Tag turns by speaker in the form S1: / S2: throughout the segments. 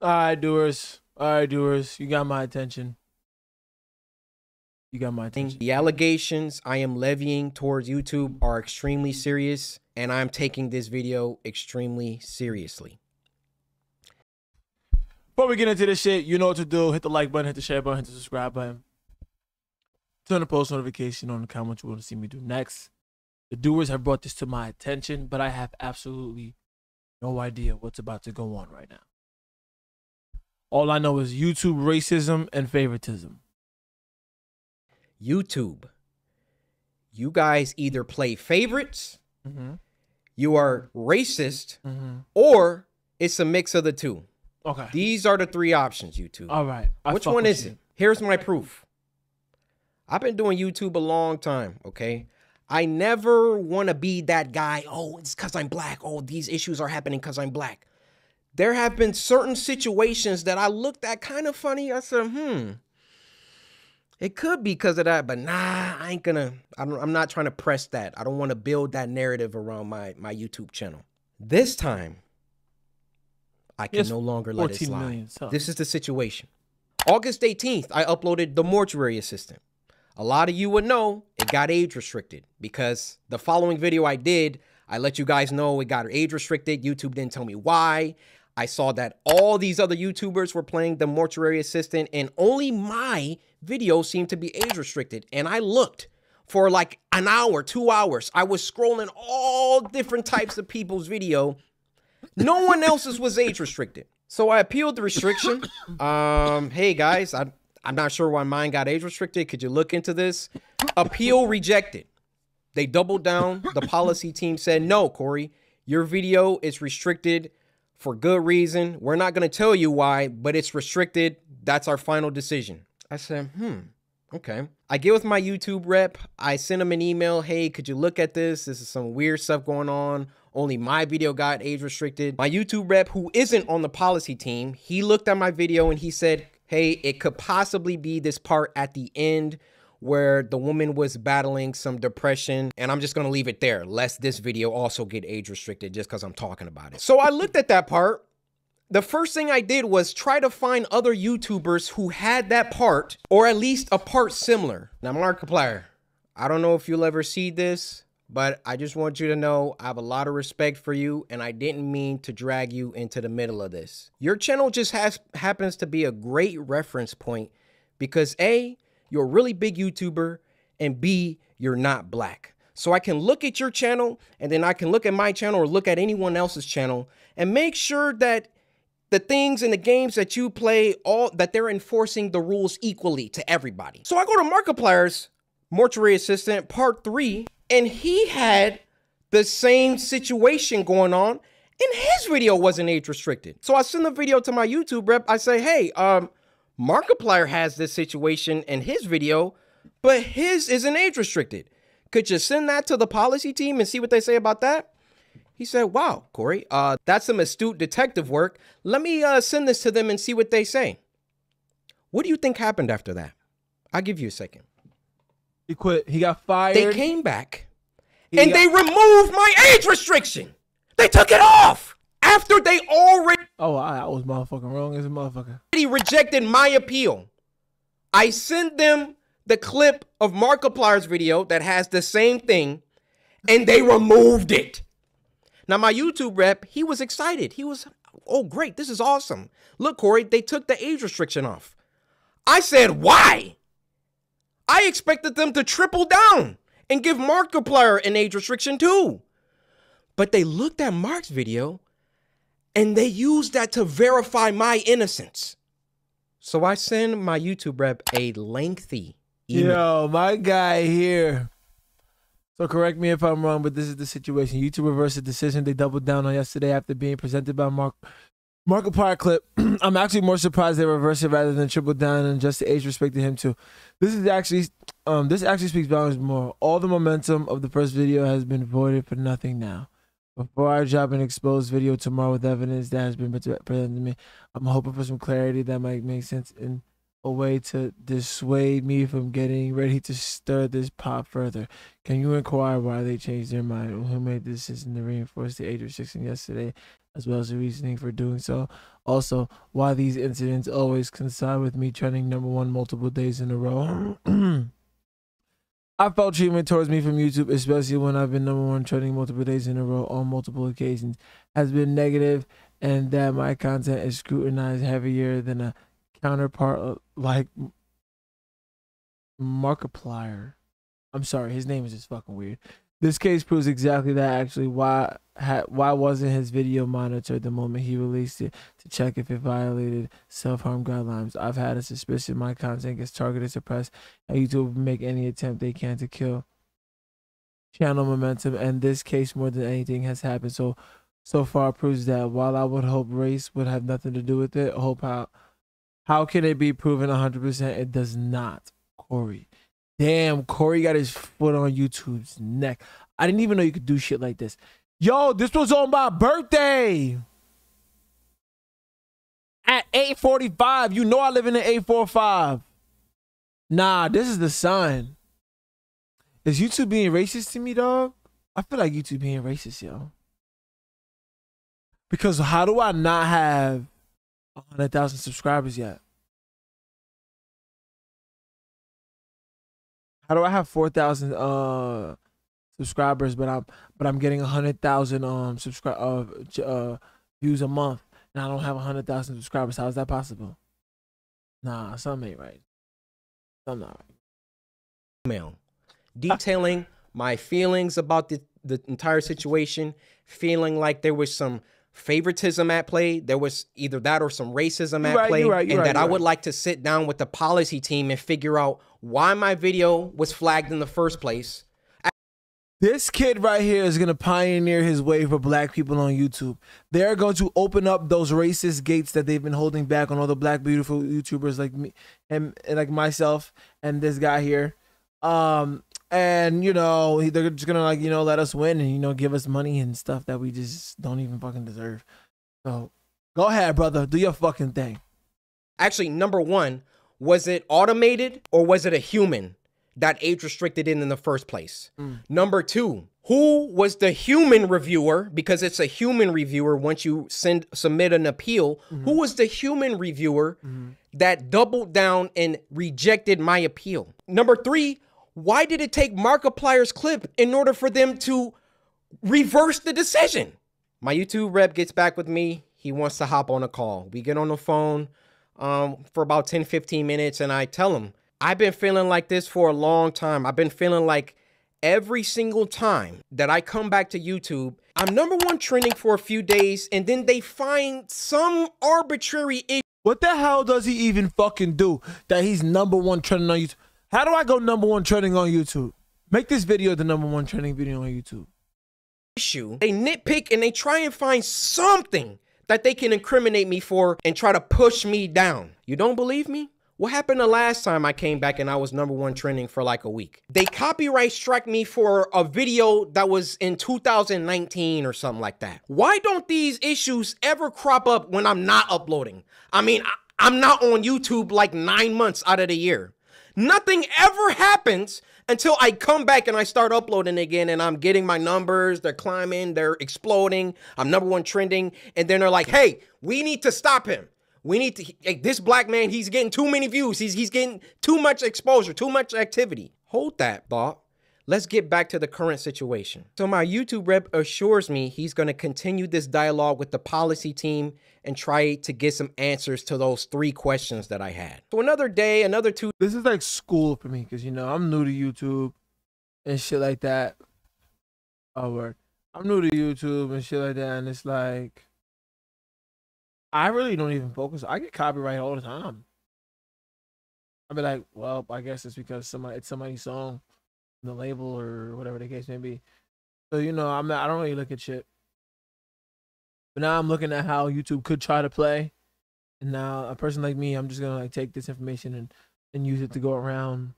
S1: All right, doers. All right, doers. You got my attention. You got my attention.
S2: The allegations I am levying towards YouTube are extremely serious, and I'm taking this video extremely seriously.
S1: Before we get into this shit, you know what to do. Hit the like button, hit the share button, hit the subscribe button. Turn the post notification on the comment what you want to see me do next. The doers have brought this to my attention, but I have absolutely no idea what's about to go on right now. All I know is YouTube racism and favoritism.
S2: YouTube, you guys either play favorites,
S1: Mm-hmm.
S2: you are racist,
S1: Mm-hmm.
S2: or it's a mix of the two.
S1: Okay.
S2: These are the three options, YouTube.
S1: All right. I
S2: Which one is
S1: you.
S2: it? Here's my proof. I've been doing YouTube a long time, okay? I never want to be that guy, oh, it's because I'm black. Oh, these issues are happening because I'm black. There have been certain situations that I looked at kind of funny. I said, hmm, it could be because of that, but nah, I ain't gonna, I don't, I'm not trying to press that. I don't want to build that narrative around my, my YouTube channel. This time, I can
S1: Yes,
S2: no longer let it slide.
S1: million subs.
S2: This is the situation. August 18th, I uploaded The Mortuary Assistant. A lot of you would know it got age restricted because the following video I did, I let you guys know it got age restricted. YouTube didn't tell me why. I saw that all these other YouTubers were playing The Mortuary Assistant, and only my video seemed to be age restricted. And I looked for like an hour, two hours. I was scrolling all different types of people's video no one else's was age restricted. So I appealed the restriction. Um, hey guys, I, I'm not sure why mine got age restricted. Could you look into this? Appeal rejected. They doubled down. The policy team said, no, Cory, your video is restricted for good reason. We're not going to tell you why, but it's restricted. That's our final decision. I said, hmm, okay. I get with my YouTube rep. I send him an email. Hey, could you look at this? This is some weird stuff going on. Only my video got age restricted. My YouTube rep, who isn't on the policy team, he looked at my video and he said, hey, it could possibly be this part at the end where the woman was battling some depression. And I'm just gonna leave it there, lest this video also get age restricted just because I'm talking about it. So I looked at that part. The first thing I did was try to find other YouTubers who had that part, or at least a part similar. Now, Markiplier, I don't know if you'll ever see this, but I just want you to know I have a lot of respect for you, and I didn't mean to drag you into the middle of this. Your channel just has happens to be a great reference point because A, you're a really big YouTuber, and B, you're not black. So I can look at your channel, and then I can look at my channel or look at anyone else's channel and make sure that the things and the games that you play, all that they're enforcing the rules equally to everybody. So I go to Markiplier's Mortuary Assistant Part 3, and he had the same situation going on, and his video wasn't age restricted. So I send the video to my YouTube rep. I say, hey, um, Markiplier has this situation in his video, but his isn't age restricted. Could you send that to the policy team and see what they say about that? He said, Wow, Cory, uh, that's some astute detective work. Let me uh, send this to them and see what they say. What do you think happened after that? I'll give you a second.
S1: He quit. He got fired.
S2: They came back
S1: He
S2: and
S1: got-
S2: they removed my age restriction. They took it off after they already
S1: Oh, I, I was motherfucking wrong as a motherfucker.
S2: He rejected my appeal. I sent them the clip of Markiplier's video that has the same thing, and they removed it. Now, my YouTube rep, he was excited. He was, oh, great, this is awesome. Look, Cory, they took the age restriction off. I said, why? I expected them to triple down and give Markiplier an age restriction too. But they looked at Mark's video and they use that to verify my innocence. So I send my YouTube rep a lengthy email.
S1: Yo, my guy here. So correct me if I'm wrong, but this is the situation. YouTube reversed the decision they doubled down on yesterday after being presented by Mark Markiplier clip. I'm actually more surprised they reversed it rather than triple down and just the age respected him too. This is actually um this actually speaks volumes more. All the momentum of the first video has been voided for nothing now. Before I drop an exposed video tomorrow with evidence that has been presented to me, I'm hoping for some clarity that might make sense in a way to dissuade me from getting ready to stir this pot further. Can you inquire why they changed their mind? Who made the decision to reinforce the age restriction yesterday as well as the reasoning for doing so. Also, why these incidents always coincide with me trending number one multiple days in a row. I felt treatment towards me from YouTube, especially when I've been number one trending multiple days in a row on multiple occasions, has been negative, and that my content is scrutinized heavier than a counterpart uh, like Markiplier. I'm sorry, his name is just fucking weird. This case proves exactly that. Actually, why ha, why wasn't his video monitored the moment he released it to check if it violated self harm guidelines? I've had a suspicion my content gets targeted, suppressed, and YouTube make any attempt they can to kill channel momentum. And this case, more than anything, has happened. So so far proves that. While I would hope race would have nothing to do with it, hope how how can it be proven 100%? It does not, Cory. Damn, Cory got his foot on YouTube's neck. I didn't even know you could do shit like this. Yo, this was on my birthday. At 845. You know I live in an 845. Nah, this is the sun. Is YouTube being racist to me, dog? I feel like YouTube being racist, yo. Because how do I not have 100,000 subscribers yet? How do I have four thousand uh subscribers, but I'm but I'm getting a hundred thousand um subscribe uh, uh views a month, and I don't have a hundred thousand subscribers? How is that possible? Nah, something ain't right. Something not right.
S2: Email detailing my feelings about the the entire situation, feeling like there was some favoritism at play. There was either that or some racism at
S1: right,
S2: play,
S1: right,
S2: and
S1: right,
S2: that I would like to sit down with the policy team and figure out why my video was flagged in the first place.
S1: This kid right here is gonna pioneer his way for black people on YouTube. They're going to open up those racist gates that they've been holding back on all the black beautiful YouTubers like me and, and like myself and this guy here. Um and you know they're just gonna like you know let us win and you know give us money and stuff that we just don't even fucking deserve. So go ahead, brother, do your fucking thing.
S2: Actually, number one, was it automated or was it a human that age restricted in in the first place? Mm. Number two, who was the human reviewer? Because it's a human reviewer once you send submit an appeal. Mm-hmm. Who was the human reviewer mm-hmm. that doubled down and rejected my appeal? Number three, why did it take Markiplier's clip in order for them to reverse the decision? My YouTube rep gets back with me. He wants to hop on a call. We get on the phone um, for about 10, 15 minutes, and I tell him, I've been feeling like this for a long time. I've been feeling like every single time that I come back to YouTube, I'm number one trending for a few days, and then they find some arbitrary issue.
S1: What the hell does he even fucking do that he's number one trending on YouTube? How do I go number one trending on YouTube? Make this video the number one trending video on YouTube.
S2: issue. They nitpick and they try and find something that they can incriminate me for and try to push me down. You don't believe me? What happened the last time I came back and I was number one trending for like a week? They copyright struck me for a video that was in 2019 or something like that. Why don't these issues ever crop up when I'm not uploading? I mean, I, I'm not on YouTube like nine months out of the year. Nothing ever happens until I come back and I start uploading again and I'm getting my numbers, they're climbing, they're exploding, I'm number one trending, and then they're like, hey, we need to stop him. We need to hey, this black man, he's getting too many views, he's he's getting too much exposure, too much activity. Hold that thought. Let's get back to the current situation. So, my YouTube rep assures me he's going to continue this dialogue with the policy team and try to get some answers to those three questions that I had. So, another day, another two
S1: This is like school for me because you know I'm new to YouTube and shit like that. Oh word, I'm new to YouTube and shit like that, and it's like I really don't even focus. I get copyright all the time. I'd be like, well, I guess it's because somebody it's somebody's song, the label or whatever the case may be. So you know, I'm not. I don't really look at shit. But now I'm looking at how YouTube could try to play, and now a person like me, I'm just gonna like take this information and and use it to go around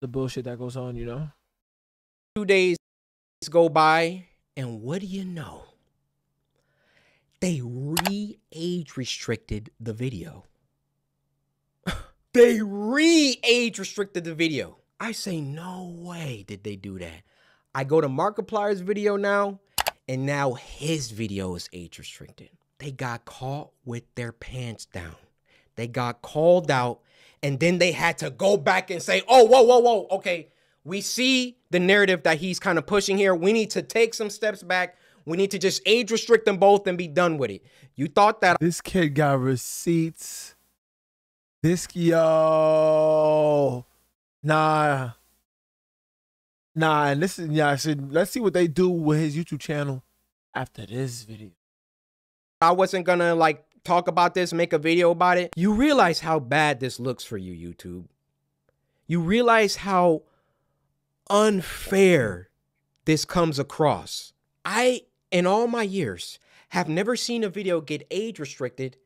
S1: the bullshit that goes on. You know.
S2: two days go by, and what do you know? They re age restricted the video. they re age restricted the video. I say, no way did they do that. I go to Markiplier's video now, and now his video is age restricted. they got caught with their pants down. They got called out, and then they had to go back and say, oh, whoa, whoa, whoa, okay. We see the narrative that he's kind of pushing here. We need to take some steps back. We need to just age restrict them both and be done with it. You thought that
S1: This kid got receipts. This yo, nah, nah. And this is yeah. So let's see what they do with his YouTube channel after this video.
S2: I wasn't gonna like talk about this, make a video about it. You realize how bad this looks for you, YouTube. You realize how unfair this comes across. I, in all my years, have never seen a video get age restricted,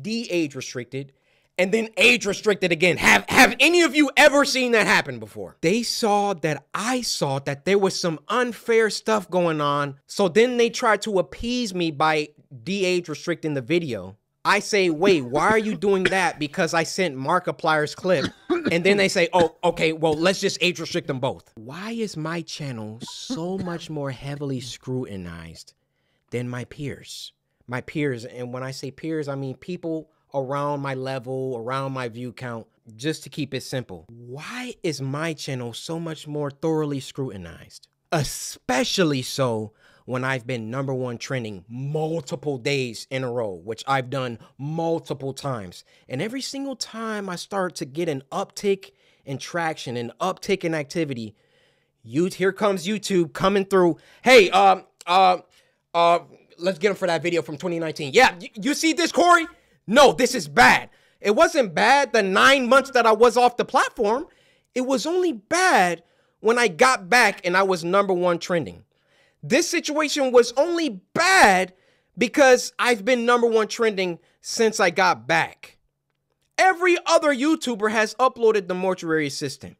S2: de-age restricted, and then age restricted again. Have have any of you ever seen that happen before? They saw that I saw that there was some unfair stuff going on. So then they tried to appease me by de-age restricting the video. I say, wait, why are you doing that? Because I sent Markiplier's clip. And then they say, oh, okay, well, let's just age restrict them both. Why is my channel so much more heavily scrutinized than my peers? My peers, and when I say peers, I mean people around my level, around my view count, just to keep it simple. Why is my channel so much more thoroughly scrutinized? Especially so when I've been number one trending multiple days in a row, which I've done multiple times. And every single time I start to get an uptick in traction, an uptick in activity, you here comes YouTube coming through. Hey, um, uh, uh, let's get him for that video from 2019. Yeah, you, you see this, Cory? No, this is bad. It wasn't bad the nine months that I was off the platform. It was only bad when I got back and I was number one trending. This situation was only bad because I've been number one trending since I got back. Every other YouTuber has uploaded the mortuary assistant.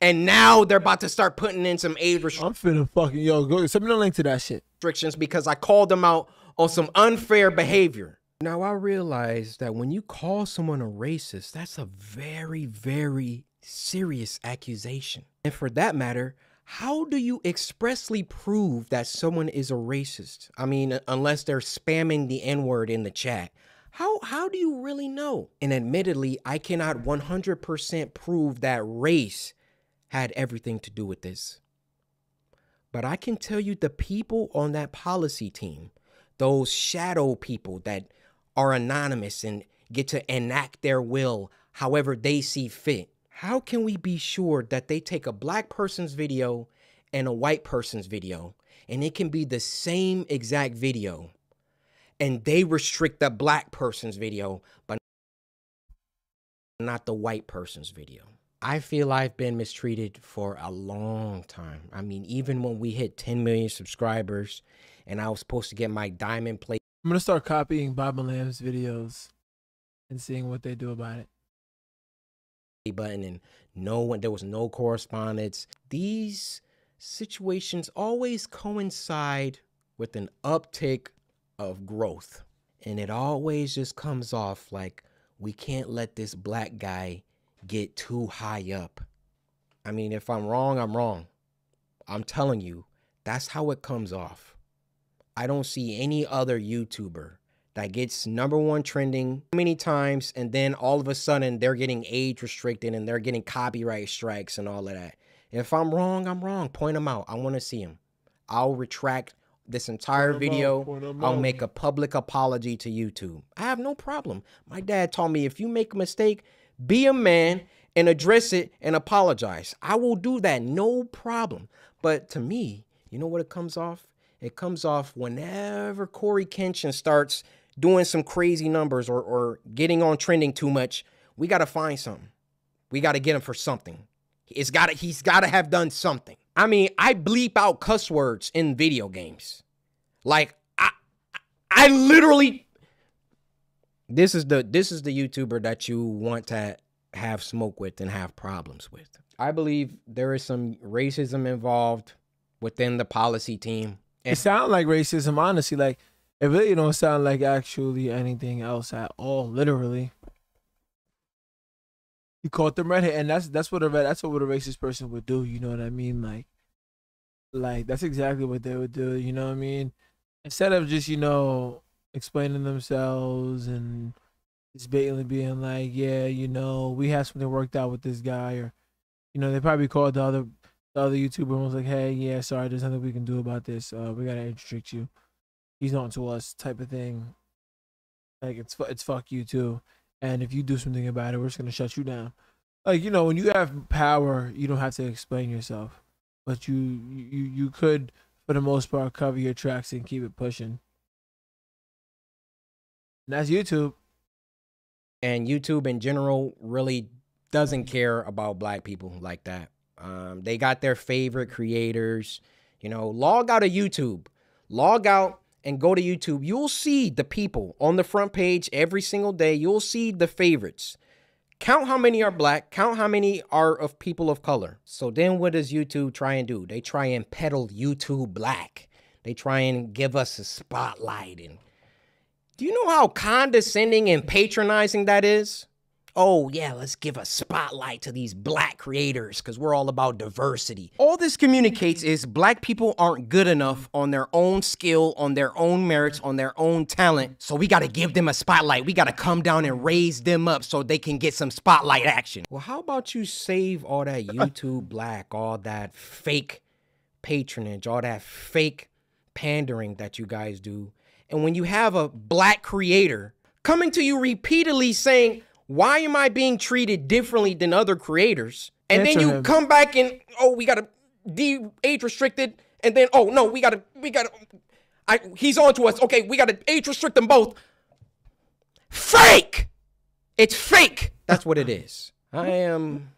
S2: And now they're about to start putting in some age
S1: I'm finna fucking yo go send me the link to that shit.
S2: restrictions because I called them out on some unfair behavior. Now I realize that when you call someone a racist, that's a very, very serious accusation. And for that matter, how do you expressly prove that someone is a racist? I mean, unless they're spamming the N-word in the chat. How how do you really know? And admittedly, I cannot 100% prove that race had everything to do with this. But I can tell you the people on that policy team, those shadow people that are anonymous and get to enact their will however they see fit. How can we be sure that they take a black person's video and a white person's video and it can be the same exact video and they restrict the black person's video but not the white person's video? I feel I've been mistreated for a long time. I mean, even when we hit 10 million subscribers and I was supposed to get my diamond plate
S1: I'm gonna start copying Bob Lamb's videos and seeing what they do about it.
S2: Button and no one there was no correspondence. These situations always coincide with an uptick of growth. And it always just comes off like we can't let this black guy get too high up. I mean if i'm wrong i'm wrong. I'm telling you that's how it comes off. I don't see any other youtuber that gets number one trending many times and then all of a sudden they're getting age restricted and they're getting copyright strikes and all of that. If i'm wrong i'm wrong. Point them out. I want to see them i'll retract this entire
S1: Point
S2: video. i'll
S1: out.
S2: make a public apology to youtube. I have no problem. My dad taught me if you make a mistake be a man and address it and apologize. I will do that no problem. But to me you know what it comes off? It comes off whenever Cory Kenshin starts doing some crazy numbers or, or getting on trending too much. We got to find something. We got to get him for something. It's got he's got to have done something. I mean, I bleep out cuss words in video games. Like I, I literally. This is the this is the YouTuber that you want to have smoke with and have problems with. I believe there is some racism involved within the policy team.
S1: It sounds like racism, honestly. Like it really don't sound like actually anything else at all. Literally, he caught them red, and that's that's what a that's what a racist person would do. You know what I mean? Like, like that's exactly what they would do. You know what I mean? Instead of just you know explaining themselves and just basically being like, yeah, you know, we have something worked out with this guy, or you know, they probably called the other the other YouTuber and was like, hey, yeah, sorry, there's nothing we can do about this. Uh, we gotta restrict you. He's on to us, type of thing. Like it's it's fuck you too, and if you do something about it, we're just gonna shut you down. Like you know, when you have power, you don't have to explain yourself, but you you you could, for the most part, cover your tracks and keep it pushing. And that's YouTube.
S2: and YouTube in general really doesn't care about black people like that. Um, they got their favorite creators. You know, log out of YouTube, log out and go to YouTube. You'll see the people on the front page every single day. You'll see the favorites. Count how many are black, count how many are of people of color. So then what does YouTube try and do? They try and peddle YouTube black. They try and give us a spotlight and do you know how condescending and patronizing that is? Oh, yeah, let's give a spotlight to these black creators because we're all about diversity. All this communicates is black people aren't good enough on their own skill, on their own merits, on their own talent. So we got to give them a spotlight. We got to come down and raise them up so they can get some spotlight action. Well, how about you save all that YouTube black, all that fake patronage, all that fake pandering that you guys do? And when you have a black creator coming to you repeatedly saying, Why am I being treated differently than other creators? And then you
S1: him.
S2: come back and, oh, we gotta de age restricted, and then oh no, we gotta we gotta I he's on to us. Okay, we gotta age restrict them both. Fake! It's fake! That's what it is. I am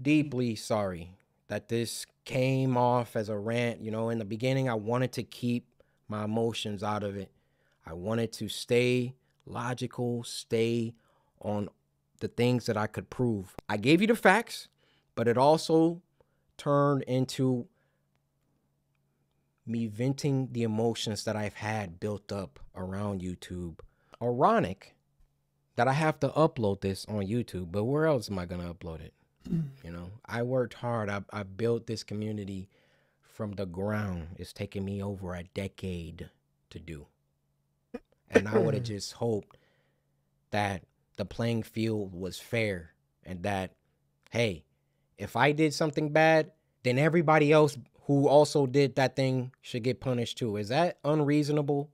S2: deeply sorry that this came off as a rant. You know, in the beginning, I wanted to keep my emotions out of it. I wanted to stay logical, stay on the things that I could prove. I gave you the facts, but it also turned into me venting the emotions that I've had built up around YouTube. Ironic that I have to upload this on YouTube, but where else am I going to upload it? Mm. You know, I worked hard. I, I built this community from the ground. It's taken me over a decade to do. And I would have just hoped that the playing field was fair and that, hey, if I did something bad, then everybody else who also did that thing should get punished too. Is that unreasonable?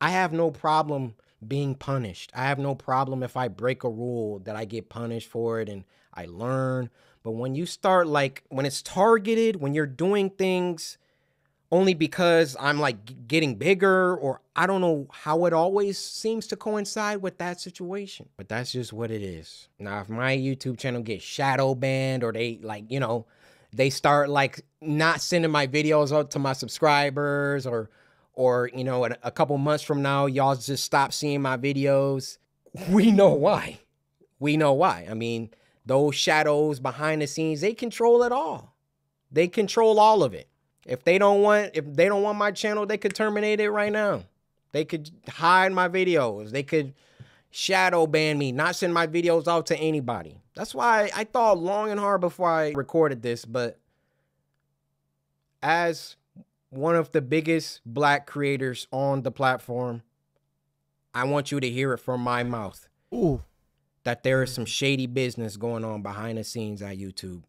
S2: I have no problem being punished. I have no problem if I break a rule that I get punished for it and I learn. But when you start like when it's targeted, when you're doing things only because I'm like getting bigger or I don't know how it always seems to coincide with that situation. But that's just what it is. Now if my YouTube channel gets shadow banned or they like, you know, they start like not sending my videos out to my subscribers or or you know in a couple months from now y'all just stop seeing my videos we know why we know why i mean those shadows behind the scenes they control it all they control all of it if they don't want if they don't want my channel they could terminate it right now. They could hide my videos. They could shadow ban me not send my videos out to anybody. That's why i thought long and hard before i recorded this but as one of the biggest black creators on the platform, I want you to hear it from my mouth.
S1: Ooh,
S2: that there is some shady business going on behind the scenes at YouTube.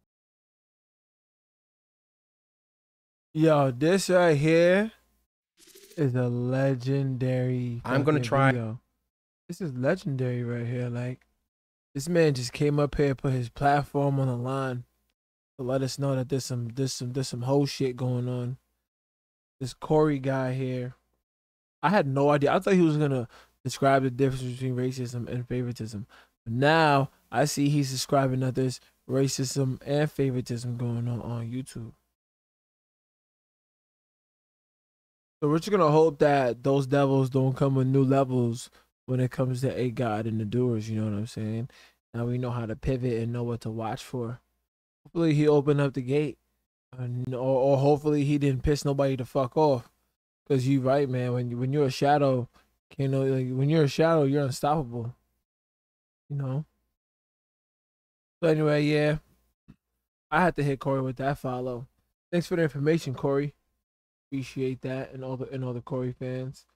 S1: Yo, this right here is a legendary.
S2: I'm gonna try-
S1: video. This is legendary right here. Like, this man just came up here, put his platform on the line to let us know that there's some, there's some, there's some whole shit going on. This Cory guy here, I had no idea. I thought he was gonna describe the difference between racism and favoritism. But now I see he's describing that there's racism and favoritism going on on YouTube. So we're just gonna hope that those devils don't come with new levels when it comes to a God and the doers. You know what I'm saying? Now we know how to pivot and know what to watch for. Hopefully he opened up the gate, and, or, or hopefully he didn't piss nobody to fuck off. Cause you right, man. When you when you're a shadow, you know, like when you're a shadow, you're unstoppable. You know. So anyway, yeah, I had to hit Cory with that follow. Thanks for the information, Cory. Appreciate that, and all the and all the Cory fans.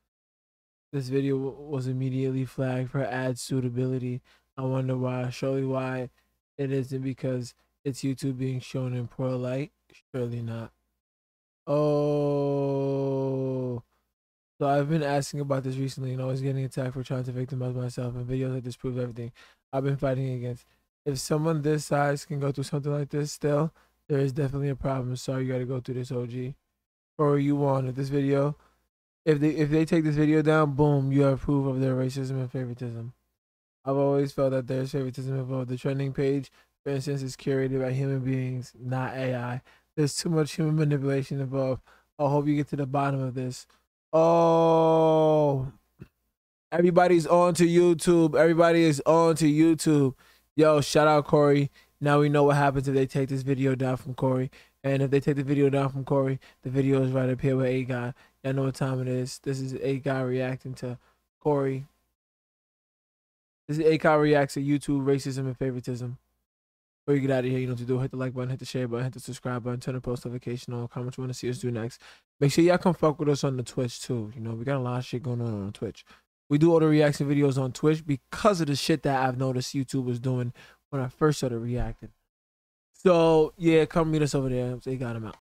S1: This video was immediately flagged for ad suitability. I wonder why. Surely why it isn't because it's YouTube being shown in poor light. Surely not. Oh. So I've been asking about this recently and always getting attacked for trying to victimize myself and videos like this prove everything I've been fighting against. If someone this size can go through something like this still, there is definitely a problem. Sorry you gotta go through this OG. Or you wanted this video. If they if they take this video down, boom, you have proof of their racism and favoritism. I've always felt that there's favoritism involved. The trending page, for instance, is curated by human beings, not AI. There's too much human manipulation involved. I hope you get to the bottom of this. Oh, everybody's on to YouTube. Everybody is on to YouTube. Yo, shout out Cory. Now we know what happens if they take this video down from Cory. And if they take the video down from Cory, the video is right up here with 8 God. Y'all know what time it is. This is 8 God reacting to Cory. This is 8 God reacts to YouTube racism and favoritism. Before you get out of here, you know what to do. Hit the like button, hit the share button, hit the subscribe button, turn the post notification on, comment you want to see us do next. Make sure y'all come fuck with us on the Twitch too. You know, we got a lot of shit going on on Twitch. We do all the reaction videos on Twitch because of the shit that I've noticed YouTube was doing when I first started reacting. So yeah, come meet us over there. They got him out.